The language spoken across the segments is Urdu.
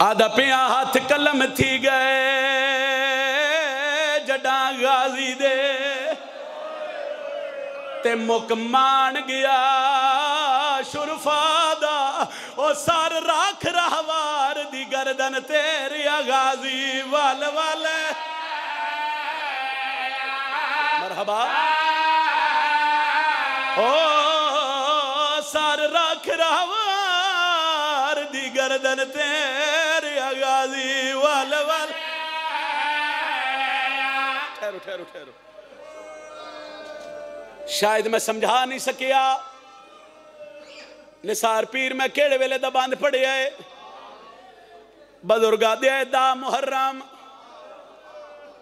آدھا پیا ہاتھ کلم تھی گئے جڈاں غازی دے تے مک مان گیا شرفا دا او سار راکھ رہوار دی گردن تیری غازی وال وال مرحبا او سار راکھ رہوار دی گردن تیری غازی وال وال۔ ٹھہرو ٹھہرو ٹھہرو۔ شاید میں سمجھا نہیں سکیا۔ نثار پیر میں کیڑے ویلے دا باندھ پڑے آئے۔ بزرگا دے دا محرم۔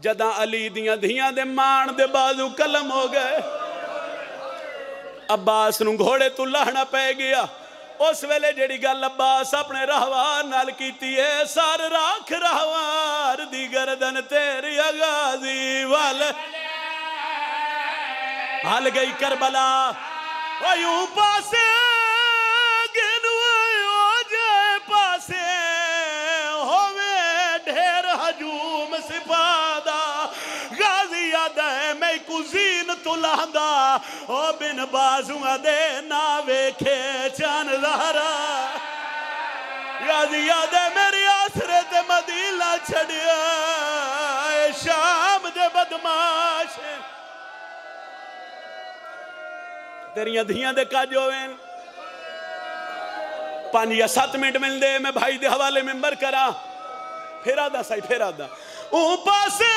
جداں علی دیاں دھیاں دے مان دے بازو کلم ہو گئے۔ عباس نو گھوڑے تو لہنا پہ گیا۔ اس ویلے جڑی گل عباس اپنے رہوار نال کیتی ہے سار راکھ رہوار دی گردن تیری اغازی والے حال گئی کربلا۔ ویوں پاسے گنوئے جائے پاسے۔ ہوئے ڈھیر حجوم سپادا غازی یاد ہے، میں کو زین تلاندہ او بن بازوں دے ناوے کھے غازی یاد ہے میری آسرے تے مدینہ چھڑیا اے شام دے بدماش تیریاں دھیاں دے کاج ہوئیں پانچ یا سات منٹ مل دے، میں بھائی دے حوالے ممبر کرا۔ پھر آدھا سائی پھر آدھا اوپا سے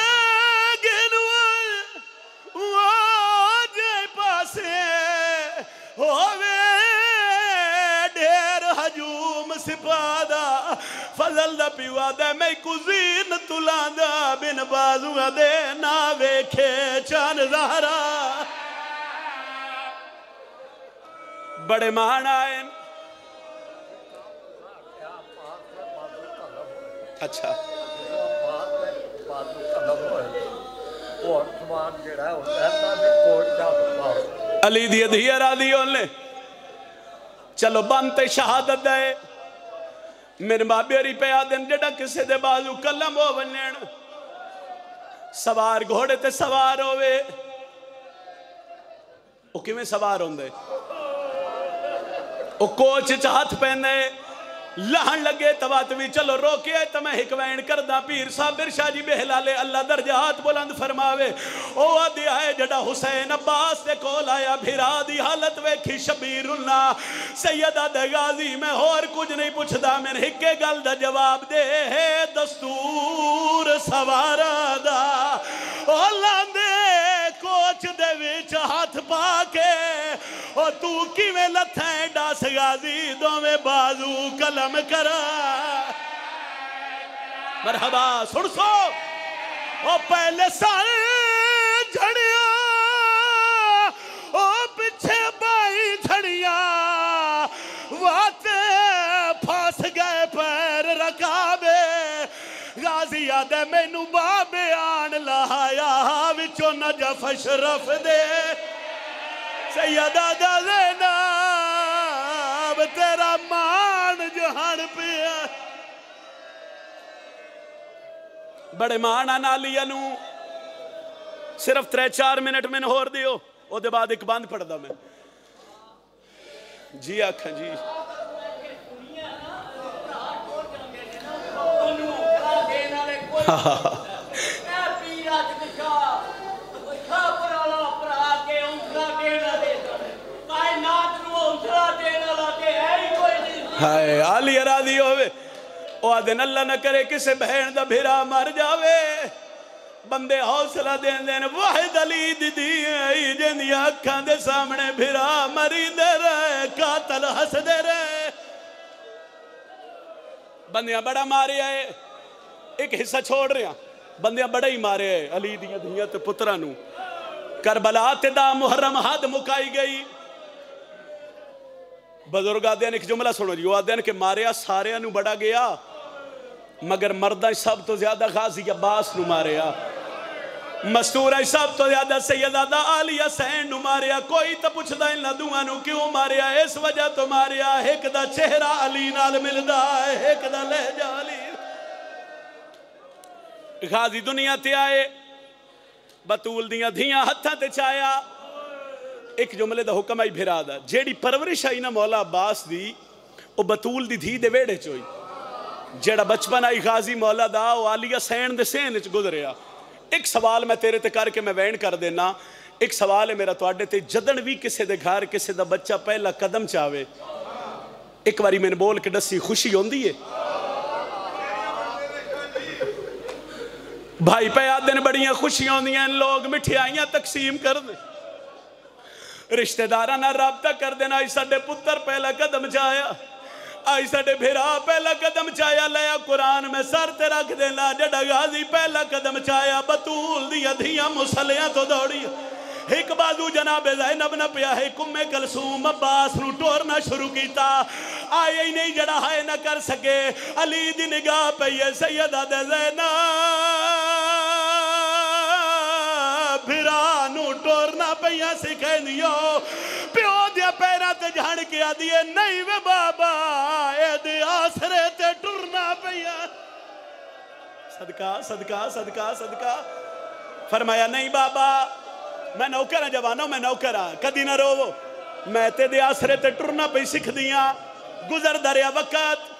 گنوئے واجے پاسے ہوئے ڈھیر حجوم سپادا فضل دا پیوا دے، میں کزین تلاندہ بن بازو دے ناوے کھے چان بڑے مان آئے۔ اچھا۔ علی دی دھیا را چلو بانتے شہادت دے۔ میرے بابی اری پہ آدن جڑا کسے دے بازو کلم ہو ونین سوار گھوڑے تے سوار ہوئے وہ کیویں سوار ہوں دے وہ کوچ چاہت پہنے لہن لگے تواتوی چلو روکے تو میں حکوین کردہ پیر صابر شاہ جی بہلالے اللہ درجات بلند فرماوے۔ او آدھی آئے جڑا حسین عباس دے کول آیا بھرا دی حالت ویکھی شبیر اللہ۔ سیدہ دے غازی، میں اور کچھ نہیں پوچھ دا میں ہکے گل دا جواب دے ہے، دستور سوارا دا۔ او لاندے کوچ دے ویچ ہاتھ پا کے او تو کیویں لتھیں ڈاس غازی؟ دو میں بازو کلم کرا مرحبا، سن سو۔ او پہلے سارے غازی آدھے میں نو بابے آن لہایا وچو نجف شرف دے سیدہ دا زینب تیرا مان جہان پیا بڑے مان آنا لیا نو صرف ترے چار منٹ میں نہور دیو او دے بعد ایک باندھ پڑھ دا میں جی آکھا جی ہائے آلی ارادی ہوئے۔ او آدھن اللہ نہ کرے، کسے بہن دا بھیرا مر جاوے۔ بندے حوصلہ دین دین، واحد علی دی دی آئی جن دی اکھان دے سامنے بھیرا مری دے رہے، قاتل ہس دے رہے۔ بندیاں بڑا مارے آئے۔ ایک حصہ چھوڑ رہے ہیں بندیاں بڑا ہی مارے آئے علی دیاں دیاں تے پترانو کربلا تے دا محرم حد مکائی گئی بزرگ آدھے ایک جملہ سنو جی وہ آدھے کہ ماریا سارے انو بڑا گیا مگر مردہ سب تو زیادہ غازی عباس نو ماریا مستورہ سب تو زیادہ سیدہ دا آلی حسین نو ماریا کوئی تا پوچھ دا ان لدوانو کیوں ماریا اس وجہ تو ماریا ایک دا چہرہ علی نال ملدا ہے ایک دا لہجہ علی غازی دنیا تے آئے بطول دیاں دھیاں ہتھاں تے چایا ایک جملے دا حکم آئی بھرا دا جیڑی پرورش آئی نا مولا عباس دی او بطول دی دھی دے ویڑے چوئی جیڑا بچپن آئی غازی مولا دا او آلیہ سین دے سین چ گزریا ایک سوال میں تیرے تے کر کے میں وین کر دینا ایک سوال ہے میرا تواڈے تے جدن بھی کسے دے گھر کسے دا بچہ پہلا قدم چاہے ایک باری میں نے بول کے دسی خوشی ہوندی ہے بھائی پہ آدھن بڑیاں خوشیاں ہوندیاں لوگ مٹھیائیاں تقسیم کر دیں رشتہ دارہ نہ رابطہ کر دینا آئی ساڑے پتر پہلا قدم چاہیا آئی ساڑے بھیرا پہلا قدم چاہیا لیا قرآن میں سر تے رکھ دینا جڑا غازی پہلا قدم چاہیا بطول دیا دھیاں مسلیاں تو دوڑی ایک بازو جناب زینب نہ پیا ہے کم کلسوم عباس نو ٹورنا شروع کیتا۔ آئے ہی نہیں، جڑا ہے نہ کر سکے۔ علی دی نگاہ پہ یہ سیدہ دے زینب۔ بھرانو ٹورنا پہیا سکھے پیو دیا پیرا تے جھاڑ کے آدھیے نہیں وے بابا اے دے آسرے تے ٹورنا پہیا صدقہ صدقہ صدقہ صدقہ فرمایا نہیں بابا میں نوکر ہاں جوانوں میں نوکر ہاں کدی نہ رو میں تے دے آسرے تے ٹرنا پہ سکھ دیاں گزر دریا وقت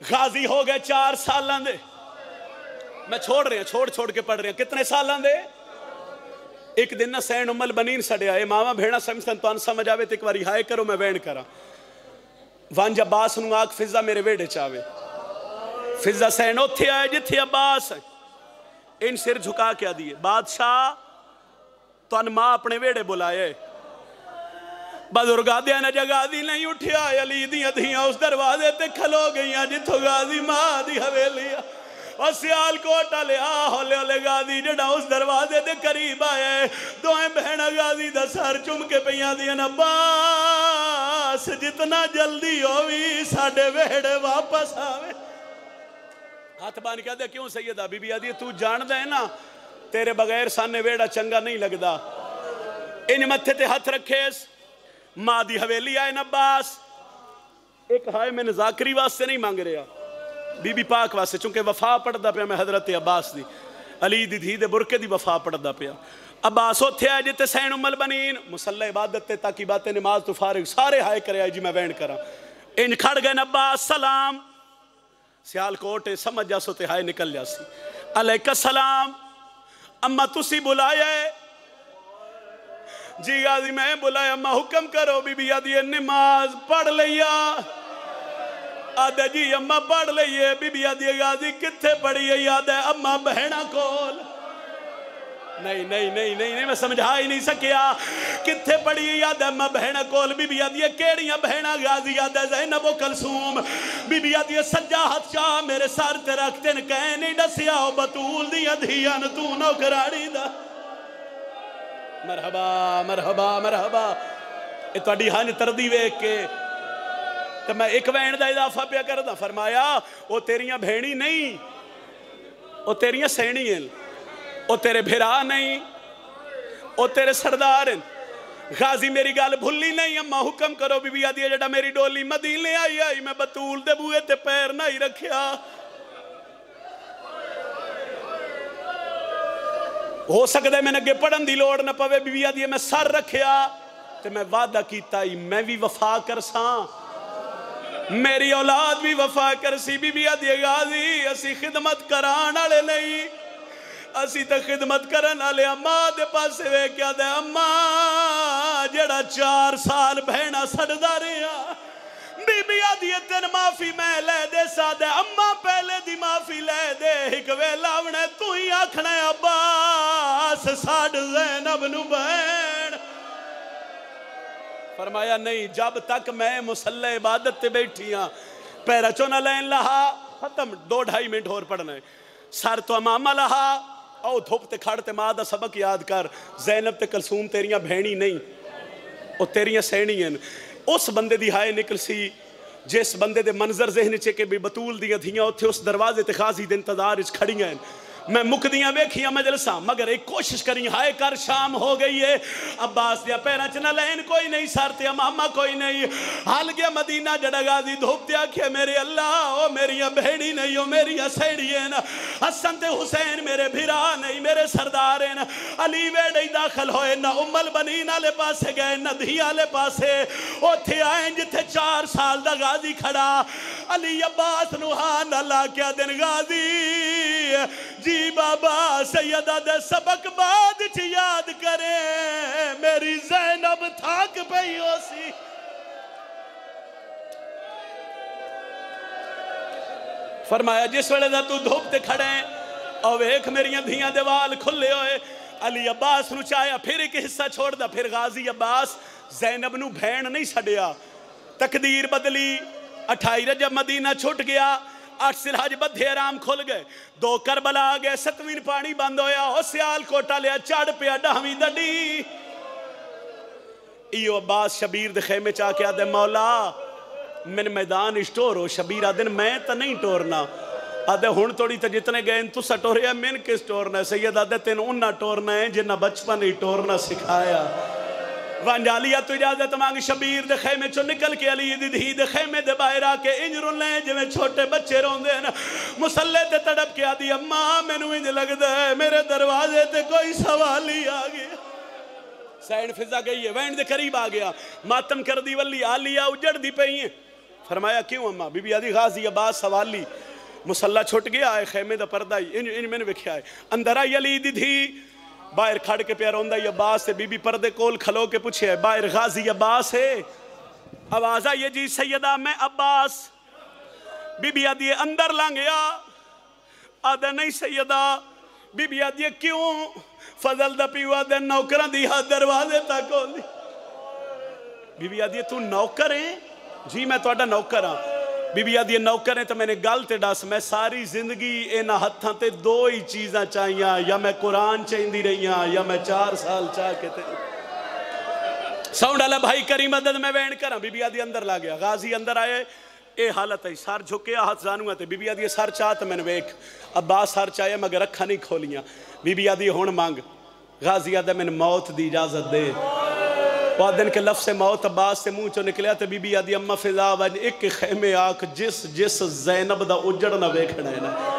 غازی ہو گئے چار سالان دے میں چھوڑ رہے ہیں چھوڑ چھوڑ کے پڑھ رہے ہیں کتنے سالان دے ایک دن نہ سین امال بنین سڑے آئے ماما بھیڑا سمجھتن تو ان سمجھ آوے تے ایک باری ہائے کرو میں وین کرا وان جب باس نو آگ فضا میرے ویڑے چاہوے فضا سین اتھے آئے جتھے عباس ہیں ان سر جھکا کیا دیئے بادشاہ تو ان ماں اپنے ویڑے بلائے بزرگا دیا نہ جگہ دی نہیں اٹھیا علی دیاں دیاں اس دروازے تے کھلو گئیاں جتھو غازی ماں دی حویلیا اور سیال کوٹا لیا ہولے ہولے غازی جڑا اس دروازے دے قریب آئے۔ دوئیں بہنہ غازی دا سر چم کے پیاں دیا نا جتنا جلدی ہوئی ساڑے ویڑے واپس آوے۔ ہاتھ بان کہا دے، کیوں سیدہ بی بی آدھی تو جان دے نا، تیرے بغیر سانے ویڑا چنگا نہیں لگدا۔ ان متھے تے ہاتھ رکھیس۔ ماں دی حویلی آئے نباس ایک ہائے، میں نے ذاکری واسطے نہیں مانگ رہا۔ بی بی پاک واسطے، چونکہ وفا پڑھ دا پیا میں حضرت عباس دی، علی دی دھی دے برکے دی وفا پڑھ دا پیا۔ عباس ہوتے آئے جتے سین امال بنین مسلح عبادت تے تاکی باتیں نماز تو فارغ سارے ہائے کرے آئے جی میں وین کرا ان کھڑ گئے نباس سلام۔ سیال کوٹے سمجھ جا سوتے ہائے نکل جاسی۔ علیکہ السلام۔ اما تسی بلایا ہے جی غازی میں بلایا اما حکم کرو، بی بی آدھی نماز پڑھ لیا۔ آدھے جی اما پڑھ لئیے بی بی آدھی غازی کتھے پڑھی ہے؟ یاد ہے اما بہنہ کول؟ نہیں نہیں نہیں نہیں نہیں، میں سمجھا ہی نہیں سکیا۔ کتھے پڑھی ہے؟ یاد ہے اما بہنہ کول؟ بی بی آدھی کیڑیاں بہنہ غازی؟ یاد ہے زینب و کلسوم بی بی آدھی سجاہت چاہ میرے سار تے رکھتے نے کہیں نہیں ڈسیا ہو بطول دیا دھیا تو نو کراڑی دا۔ مرحبا مرحبا مرحبا۔ یہ تو اڈی ہانج تردی ویک کے تو میں ایک وین دا اضافہ پیا کر دا فرمایا وہ تیریاں بھینی نہیں وہ تیریاں سینی ہیں وہ تیرے بھرا نہیں وہ تیرے سردار ہیں غازی میری گال بھلی نہیں اما حکم کرو بی بی آدھی جڑا میری ڈولی مدینے آئی آئی میں بطول دے بوئے تے پیر نہیں رکھیا ہو سکتا ہے میں نگے پڑھن دی لوڑ نہ پوے بی بی آدھی میں سر رکھیا تے میں وعدہ کیتا ہی میں بھی وفا کر ساں میری اولاد بھی وفا کر سی، بی بی آدھی غازی، اسی خدمت کران آلے نہیں۔ اسی تا خدمت کرن آلے اماں دے پاسے وے کیا دے، اماں جڑا چار سال بہنا سڑدا رہا بی بی آدھی تین معافی میں لے دے، سادے اماں پہلے دی معافی لے دے۔ ایک ویلاونے تو ہی آکھنے عباس ساڑ زینب نو بہن۔ فرمایا، نہیں، جب تک میں مسلح عبادت تے بیٹھی ہاں پیرا چونا لین لہا، ختم، دو ڈھائی منٹ اور پڑھنا ہے. سر تو امامہ لہا او دھوپ تے کھڑ تے ماں دا سبق یاد کر، زینب تے کلسوم تیریاں بہنی نہیں، او تیریاں سینی ہیں۔ اس بندے دی ہائے نکل سی، جس بندے دے منظر ذہن چے کہ بھی بطول دیاں دھیاں اتھے اس دروازے تے خاصی دے انتظار اس کھڑی ہیں۔ میں مکدیاں ویکھیاں مجلساں، مگر ایک کوشش کریں، ہائے کر شام ہو گئی ہے۔ عباس دیا پیرا چنا لین کوئی نہیں سارتے ماما کوئی نہیں۔ حال گیا مدینہ جڑا غازی دھوپ دیا کہ میرے اللہ، او میری بہنی نہیں، او میری سیڑی ہیں حسن تے حسین میرے بھرا نہیں، میرے سردار ہیں علی ویڑی داخل ہوئے، نہ امل بنی نہ لے پاسے گئے، نہ دھیا لے پاسے۔ او تھے آئیں جتھے چار سال دا غازی کھڑا۔ علی عباس نوحان ہاں اللہ کیا دن غازی۔ جی بابا سیدہ دے سبق بعد چی یاد کرے، میری زینب تھاک پہی ہو سی۔ فرمایا، جس ویلے دا تو دھوپ تے کھڑے او ایک میری دھیاں دیوال کھلے ہوئے۔ علی عباس نو چاہیا پھر ایک حصہ چھوڑ دا، پھر غازی عباس زینب نو بھین نہیں سڑیا تقدیر بدلی، اٹھائی رجب مدینہ چھوٹ گیا۔ آٹھ سلحاج بدھے رام کھل گئے۔ دو کربلا آگئے ستوین پانی بند ہویا ہو سیال کوٹا لیا، چاڑ پیا ڈہویں دڑی ایو عباس شبیر دے خیمے چاہ کے آدھے، مولا، من میدان اشٹور ہو شبیر آدھے، میں تا نہیں ٹورنا۔ آدھے ہون توڑی تا جتنے گئے ان تو سا ٹوریا، من کس ٹورنا ہے؟ سید آدھے، تین انہا ٹورنا ہے جنہ بچپن ہی ٹورنا سکھایا۔ وانجالیا تو اجازت مانگ شبیر دے خیمے چو نکل کے علی دی دھی دے خیمے دے باہر آکے انج رون لیں جو میں چھوٹے بچے رون دے نا مسلح تے تڑپ کے آدھی اممہ میں نو انج لگ دے میرے دروازے تے کوئی سوالی آگیا سائن فضا گئی ہے وین دے قریب آگیا ماتم کر دی ولی آلیا اجڑ دی پہی ہیں۔ فرمایا، کیوں اممہ بی بی آدھی غازی عباس سوالی مسلح چھوٹ گیا ہے خیمے دا پردہ انج انج میں نے وکھیا ہے۔ اندر آئی علی دی دھی باہر کھڑ کے پیار ہوندہ یہ عباس ہے، بی بی پردے کول کھلو کے پوچھے ہے، باہر غازی عباس ہے۔ آوازہ یہ جی سیدہ میں عباس۔ بی بی آدھی اندر لانگیا آدھے نہیں سیدہ۔ بی بی آدھی کیوں؟ فضل دا پیوا دے نوکران دی ہاتھ دروازے تک ہو دی بی بی آدھی تو نوکر ہیں؟ جی میں تو اڈا نوکر ہاں۔ بی بی آدھی نوکر ہیں تو میں نے گل تے ڈاس میں ساری زندگی اینا ہتھاں تے دو ہی چیزاں چاہیاں یا میں قرآن چاہیں دی رہی ہاں یا میں چار سال چاہ کے تے ساؤنڈ اللہ بھائی کری مدد میں وین کراں بی بی آدھی اندر لا گیا غازی اندر آئے اے حالت ہے سار جھکے ہاتھ زانوں آتے بی بی آدھی سار چاہتا میں نے ویک عباس سار چاہے مگر رکھا نہیں کھولیاں بی بی آدھی ہون مانگ غازی کے لفظ موت، عباس سے منہ چو نکلیا تے بی بی آدھی اممہ فضا وجہ ایک خیمے آکھ جس جس زینب دا اجڑ نہ ویکھنا ہے نا۔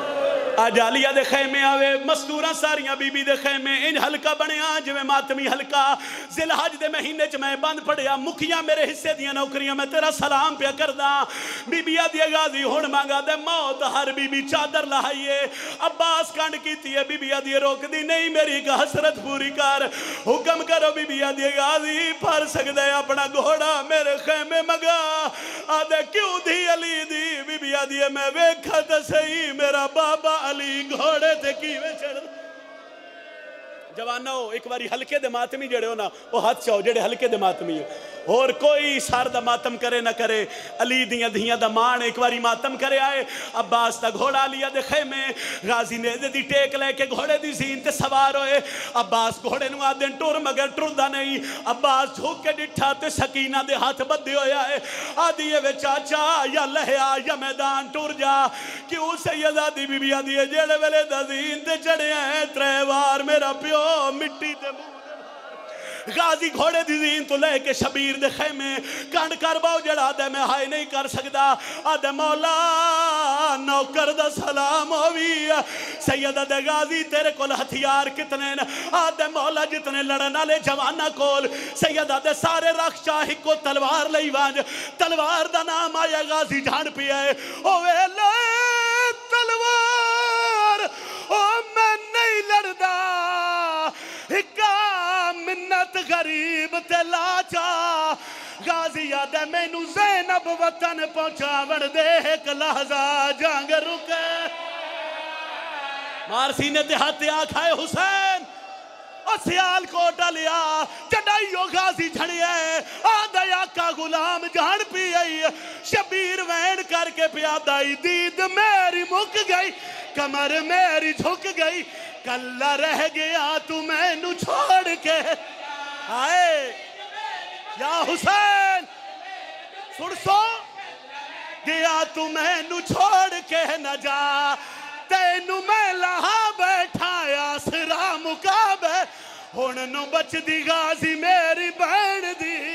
آجالیہ دے خیمے آوے مستورہ ساریاں بی بی دے خیمے، انج حلقہ بنے آج میں ماتمی حلقہ زلحج دے مہینے چ میں بند پڑیا، مکھیاں میرے حصے دیا نوکریاں، میں تیرا سلام پیا کردہ بی بی آدھی غازی ہون مانگا دے موت، ہر بی بی چادر لہائیے۔ عباس کانڈ کیتی ہے بی بی آدھی روک دی نہیں، میری کا حسرت پوری کر۔ حکم کرو بی بی آدھی غازی، پھر سکدے اپنا گھوڑا میرے خیمے مگا۔ آدھے کیوں دی علی دی؟ بی بی آدھی میں ویکھا تا صحیح میرا بابا علی گھوڑے تے کیوے چڑھ جوانو ایک باری ہلکے دے ماتمی جڑے ہو نا وہ ہاتھ چاہو جڑے ہلکے دے ماتمی ہو اور کوئی سار دا ماتم کرے نہ کرے، علی دیاں دیاں دا مان ایک باری ماتم کرے آئے۔ عباس دا گھوڑا لیا دے خیمے، غازی نے دی ٹیک لے کے گھوڑے دی زین تے سوار ہوئے۔ عباس گھوڑے نو آدھیں ٹور مگر ٹور دا نہیں۔ عباس جھوک کے ڈٹھا تے سکینہ دے ہاتھ بدے ہویا ہے آدھی وے چاچا یا لہیا یا میدان ٹور جا۔ کیوں سیدہ دی بی بی آدھی جیڑے ویلے دا زین تے چڑھے ہیں تریوار میرا پیو مٹی تے مو غازی گھوڑے دی زین تو لے کے شبیر دے خیمے۔ کانڈ کر باؤ جڑا دے میں ہائی نہیں کر سکتا آدھے مولا، نوکر دا سلام ہوئی۔ سیدہ دے غازی تیرے کول ہتھیار کتنے آدھے مولا جتنے لڑنا لے جوانا کول۔ سیدہ دے سارے رخ چاہی کو تلوار لئی وانج۔ تلوار دا نام آیا غازی جھان پی ہے۔ اوے لے، تلوار! او میں نہیں لڑدا۔ ہکا منت غریب تے لاچا غازی آدھے میں نو زینب وطن پہنچا وڑ دے، ایک لحظہ جانگ رکے۔ مار سینے تے ہاتھ آکھائے حسین۔ اور سیال کو ڈلیا جڑائیو غازی جھڑیے۔ آدھے آقا غلام جھڑ پی آئی شبیر وین کر کے پیادائی دید میری مک گئی۔ کمر میری جھک گئی۔ کلہ رہ گیا تو میں نو چھوڑ کے۔ آئے۔ یا حسین سرسو گیا تمہیں نو چھوڑ کے نہ جا۔ تینو میں لہا بیٹھایا، سرا مقابے ہن نو بچ دی غازی، میری بہن دی۔